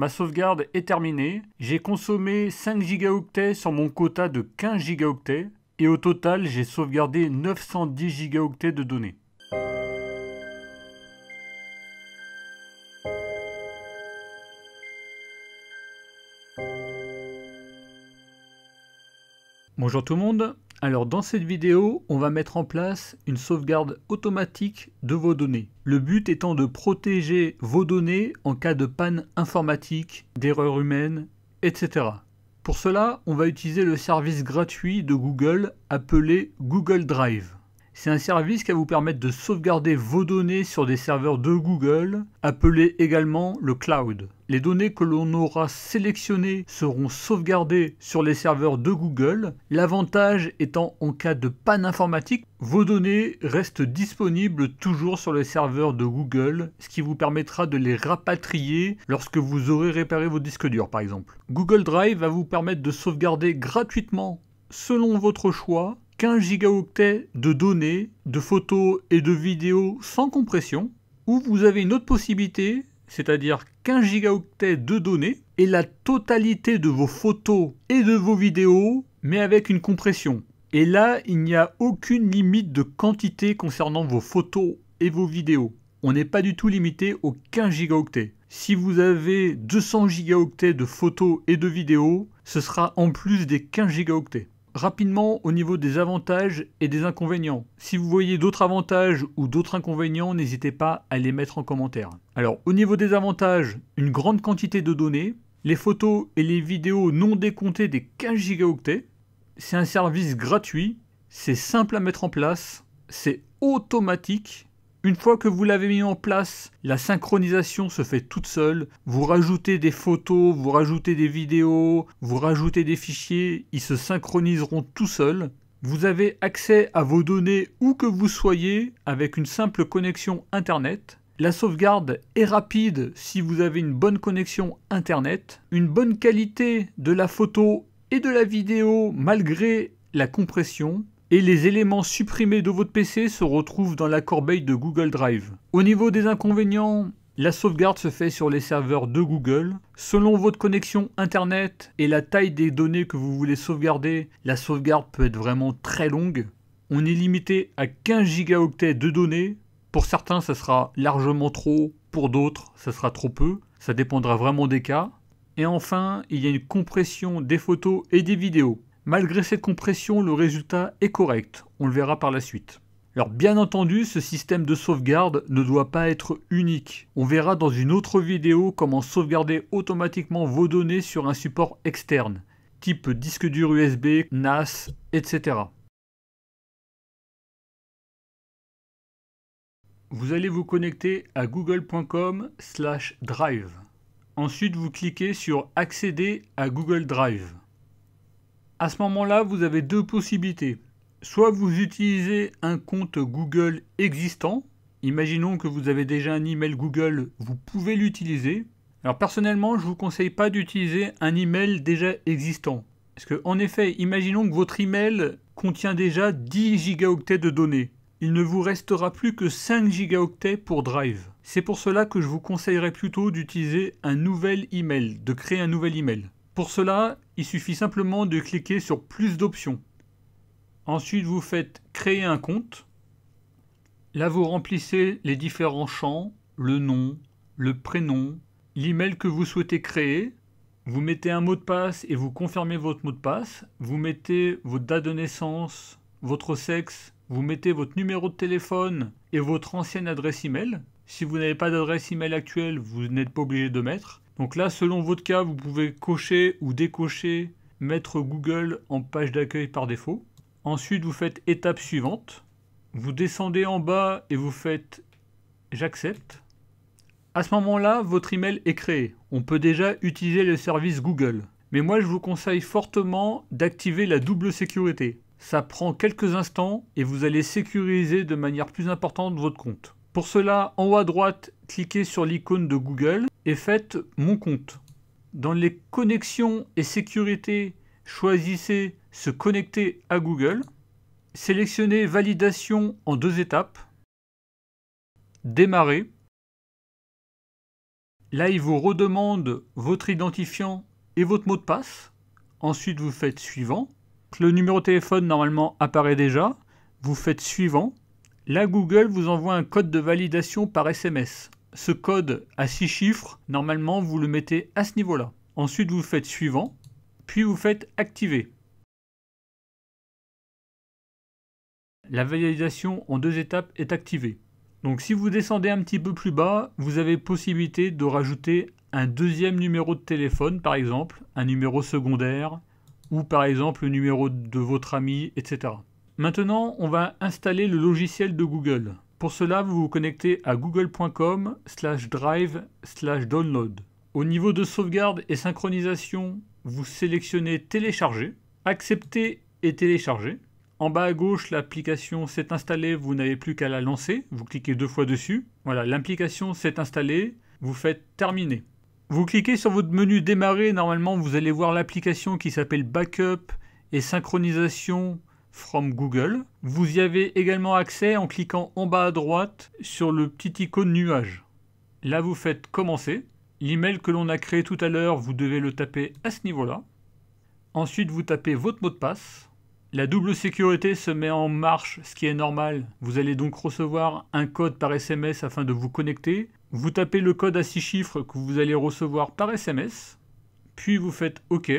Ma sauvegarde est terminée. J'ai consommé 5 gigaoctets sur mon quota de 15 gigaoctets. Et au total, j'ai sauvegardé 910 gigaoctets de données. Bonjour tout le monde, alors dans cette vidéo, on va mettre en place une sauvegarde automatique de vos données. Le but étant de protéger vos données en cas de panne informatique, d'erreur humaine, etc. Pour cela, on va utiliser le service gratuit de Google appelé Google Drive. C'est un service qui va vous permettre de sauvegarder vos données sur des serveurs de Google, appelés également le cloud. Les données que l'on aura sélectionnées seront sauvegardées sur les serveurs de Google. L'avantage étant en cas de panne informatique, vos données restent disponibles toujours sur les serveurs de Google, ce qui vous permettra de les rapatrier lorsque vous aurez réparé vos disques durs par exemple. Google Drive va vous permettre de sauvegarder gratuitement selon votre choix 15 gigaoctets de données, de photos et de vidéos sans compression, ou vous avez une autre possibilité, c'est-à-dire 15 gigaoctets de données et la totalité de vos photos et de vos vidéos, mais avec une compression. Et là, il n'y a aucune limite de quantité concernant vos photos et vos vidéos. On n'est pas du tout limité aux 15 gigaoctets. Si vous avez 200 gigaoctets de photos et de vidéos, ce sera en plus des 15 gigaoctets. Rapidement au niveau des avantages et des inconvénients. Si vous voyez d'autres avantages ou d'autres inconvénients, n'hésitez pas à les mettre en commentaire. Alors au niveau des avantages, une grande quantité de données, les photos et les vidéos non décomptées des 15 gigaoctets. C'est un service gratuit, c'est simple à mettre en place, c'est automatique une fois que vous l'avez mis en place, la synchronisation se fait toute seule. Vous rajoutez des photos, vous rajoutez des vidéos, vous rajoutez des fichiers, ils se synchroniseront tout seuls. Vous avez accès à vos données où que vous soyez avec une simple connexion Internet. La sauvegarde est rapide si vous avez une bonne connexion Internet, une bonne qualité de la photo et de la vidéo malgré la compression et les éléments supprimés de votre PC se retrouvent dans la corbeille de Google Drive. Au niveau des inconvénients, la sauvegarde se fait sur les serveurs de Google. Selon votre connexion Internet et la taille des données que vous voulez sauvegarder, la sauvegarde peut être vraiment très longue. On est limité à 15 gigaoctets de données. Pour certains, ça sera largement trop. Pour d'autres, ça sera trop peu. Ça dépendra vraiment des cas. Et enfin, il y a une compression des photos et des vidéos. Malgré cette compression, le résultat est correct, on le verra par la suite. Alors bien entendu, ce système de sauvegarde ne doit pas être unique. On verra dans une autre vidéo comment sauvegarder automatiquement vos données sur un support externe, type disque dur USB, NAS, etc. Vous allez vous connecter à google.com/drive. Ensuite, vous cliquez sur Accéder à Google Drive. À ce moment-là, vous avez deux possibilités. Soit vous utilisez un compte Google existant. Imaginons que vous avez déjà un email Google, vous pouvez l'utiliser. Alors personnellement, je ne vous conseille pas d'utiliser un email déjà existant. Parce que en effet, imaginons que votre email contient déjà 10 gigaoctets de données. Il ne vous restera plus que 5 gigaoctets pour Drive. C'est pour cela que je vous conseillerais plutôt d'utiliser un nouvel email, de créer un nouvel email. Pour cela, il suffit simplement de cliquer sur plus d'options. Ensuite, vous faites créer un compte. Là, vous remplissez les différents champs, le nom, le prénom, l'email que vous souhaitez créer. Vous mettez un mot de passe et vous confirmez votre mot de passe. Vous mettez votre date de naissance, votre sexe, vous mettez votre numéro de téléphone et votre ancienne adresse email. Si vous n'avez pas d'adresse email actuelle, vous n'êtes pas obligé de mettre. Donc là, selon votre cas, vous pouvez cocher ou décocher mettre Google en page d'accueil par défaut. Ensuite, vous faites étape suivante. Vous descendez en bas et vous faites j'accepte. À ce moment-là, votre email est créé. On peut déjà utiliser le service Google. Mais moi, je vous conseille fortement d'activer la double sécurité. Ça prend quelques instants et vous allez sécuriser de manière plus importante votre compte. Pour cela, en haut à droite, cliquez sur l'icône de Google et faites Mon compte. Dans les connexions et sécurité, choisissez Se connecter à Google. Sélectionnez Validation en deux étapes. Démarrer. Là, il vous redemande votre identifiant et votre mot de passe. Ensuite, vous faites suivant. Le numéro de téléphone, normalement, apparaît déjà. Vous faites suivant. Là, Google vous envoie un code de validation par SMS. Ce code à 6 chiffres, normalement, vous le mettez à ce niveau-là. Ensuite, vous faites suivant, puis vous faites activer. La validation en deux étapes est activée. Donc si vous descendez un petit peu plus bas, vous avez possibilité de rajouter un deuxième numéro de téléphone, par exemple, un numéro secondaire, ou par exemple le numéro de votre ami, etc. Maintenant, on va installer le logiciel de Google. Pour cela, vous vous connectez à google.com slash drive slash download. Au niveau de sauvegarde et synchronisation, vous sélectionnez télécharger, accepter et télécharger. En bas à gauche, l'application s'est installée, vous n'avez plus qu'à la lancer. Vous cliquez deux fois dessus. Voilà, l'application s'est installée, vous faites terminer. Vous cliquez sur votre menu démarrer, normalement vous allez voir l'application qui s'appelle Backup et synchronisation from Google. Vous y avez également accès en cliquant en bas à droite sur le petit icône nuage. Là vous faites commencer. L'email que l'on a créé tout à l'heure, vous devez le taper à ce niveau-là. Ensuite vous tapez votre mot de passe. La double sécurité se met en marche, ce qui est normal. Vous allez donc recevoir un code par SMS afin de vous connecter. Vous tapez le code à 6 chiffres que vous allez recevoir par SMS. Puis vous faites OK.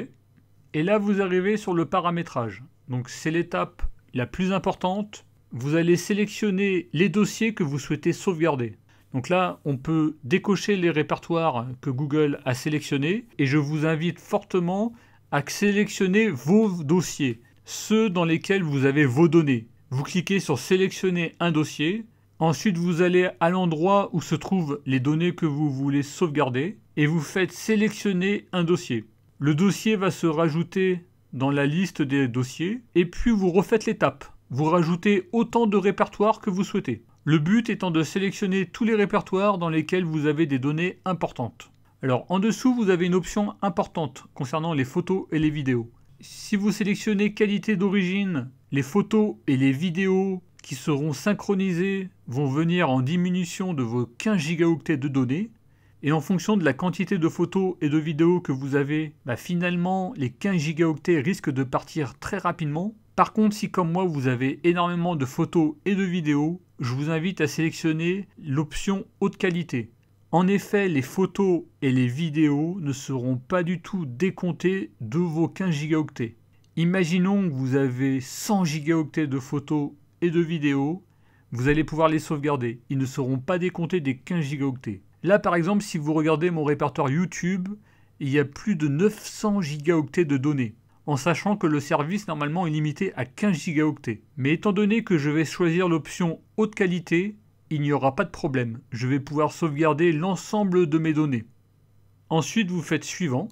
Et là, vous arrivez sur le paramétrage. Donc c'est l'étape la plus importante. Vous allez sélectionner les dossiers que vous souhaitez sauvegarder. Donc là, on peut décocher les répertoires que Google a sélectionnés et je vous invite fortement à sélectionner vos dossiers ceux dans lesquels vous avez vos données. Vous cliquez sur sélectionner un dossier. Ensuite, vous allez à l'endroit où se trouvent les données que vous voulez sauvegarder et vous faites sélectionner un dossier. Le dossier va se rajouter dans la liste des dossiers et puis vous refaites l'étape. Vous rajoutez autant de répertoires que vous souhaitez. Le but étant de sélectionner tous les répertoires dans lesquels vous avez des données importantes. Alors en dessous, vous avez une option importante concernant les photos et les vidéos si vous sélectionnez qualité d'origine, les photos et les vidéos qui seront synchronisées vont venir en diminution de vos 15 gigaoctets de données. Et en fonction de la quantité de photos et de vidéos que vous avez, bah, finalement, les 15 gigaoctets risquent de partir très rapidement. Par contre, si comme moi, vous avez énormément de photos et de vidéos, je vous invite à sélectionner l'option haute qualité. En effet, les photos et les vidéos ne seront pas du tout décomptées de vos 15 gigaoctets. Imaginons que vous avez 100 gigaoctets de photos et de vidéos, vous allez pouvoir les sauvegarder. Ils ne seront pas décomptés des 15 gigaoctets. Là, par exemple, si vous regardez mon répertoire YouTube, il y a plus de 900 gigaoctets de données, en sachant que le service normalement est limité à 15 gigaoctets. Mais étant donné que je vais choisir l'option haute qualité, il n'y aura pas de problème. Je vais pouvoir sauvegarder l'ensemble de mes données. Ensuite, vous faites suivant.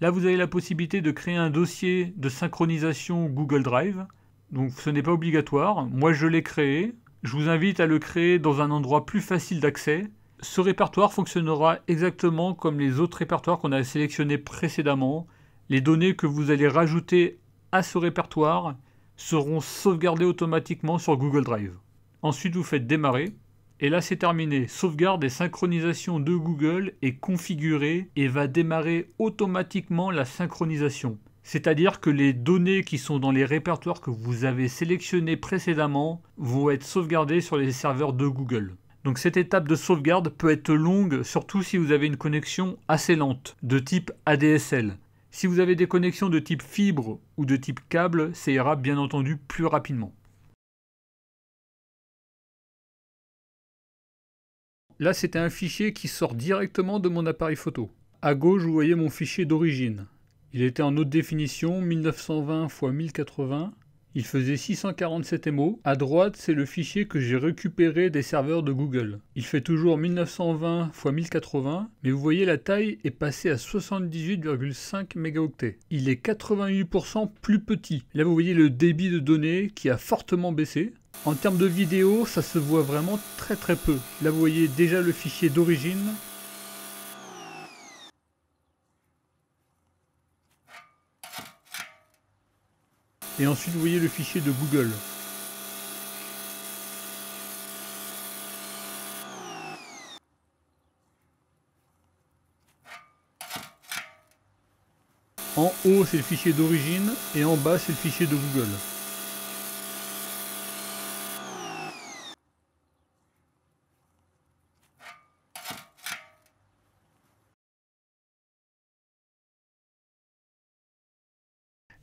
Là, vous avez la possibilité de créer un dossier de synchronisation Google Drive. Donc, ce n'est pas obligatoire. Moi, je l'ai créé. Je vous invite à le créer dans un endroit plus facile d'accès. Ce répertoire fonctionnera exactement comme les autres répertoires qu'on a sélectionnés précédemment. Les données que vous allez rajouter à ce répertoire seront sauvegardées automatiquement sur Google Drive. Ensuite, vous faites démarrer. Et là, c'est terminé. Sauvegarde et synchronisation de Google est configurée et va démarrer automatiquement la synchronisation. C'est-à-dire que les données qui sont dans les répertoires que vous avez sélectionnés précédemment vont être sauvegardées sur les serveurs de Google. Donc cette étape de sauvegarde peut être longue, surtout si vous avez une connexion assez lente, de type ADSL. Si vous avez des connexions de type fibre ou de type câble, ça ira bien entendu plus rapidement. Là, c'était un fichier qui sort directement de mon appareil photo. À gauche, vous voyez mon fichier d'origine. Il était en haute définition, 1920 x 1080. Il faisait 647 MO. À droite, c'est le fichier que j'ai récupéré des serveurs de Google. Il fait toujours 1920 x 1080, mais vous voyez la taille est passée à 78,5 mégaoctets. Il est 88% plus petit. Là, vous voyez le débit de données qui a fortement baissé. En termes de vidéo, ça se voit vraiment très très peu. Là vous voyez déjà le fichier d'origine. et ensuite vous voyez le fichier de Google. En haut, c'est le fichier d'origine et en bas, c'est le fichier de Google.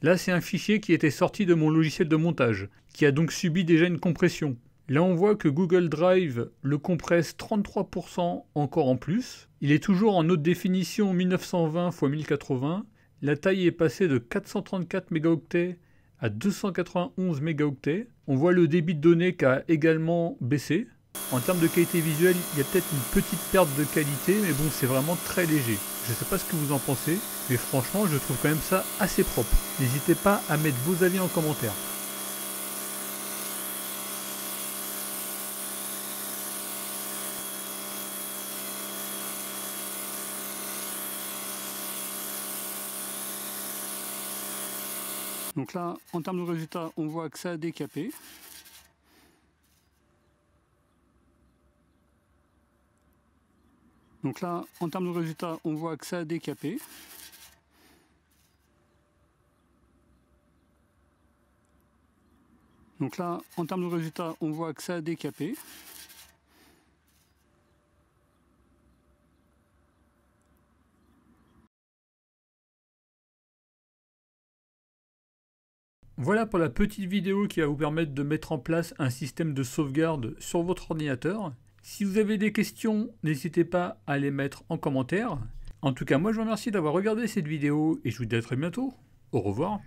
Là, c'est un fichier qui était sorti de mon logiciel de montage, qui a donc subi déjà une compression. Là, on voit que Google Drive le compresse 33% encore en plus. Il est toujours en haute définition 1920 x 1080. La taille est passée de 434 mégaoctets à 291 mégaoctets. On voit le débit de données qui a également baissé. En termes de qualité visuelle, il y a peut-être une petite perte de qualité, mais bon, c'est vraiment très léger. Je ne sais pas ce que vous en pensez, mais franchement, je trouve quand même ça assez propre. N'hésitez pas à mettre vos avis en commentaire. Donc là, en termes de résultats, on voit que ça a décapé. Donc là, en termes de résultats, on voit que ça a décapé. Donc là, en termes de résultats, on voit que ça a décapé. Voilà pour la petite vidéo qui va vous permettre de mettre en place un système de sauvegarde sur votre ordinateur. Si vous avez des questions, n'hésitez pas à les mettre en commentaire. En tout cas, moi je vous remercie d'avoir regardé cette vidéo et je vous dis à très bientôt. Au revoir.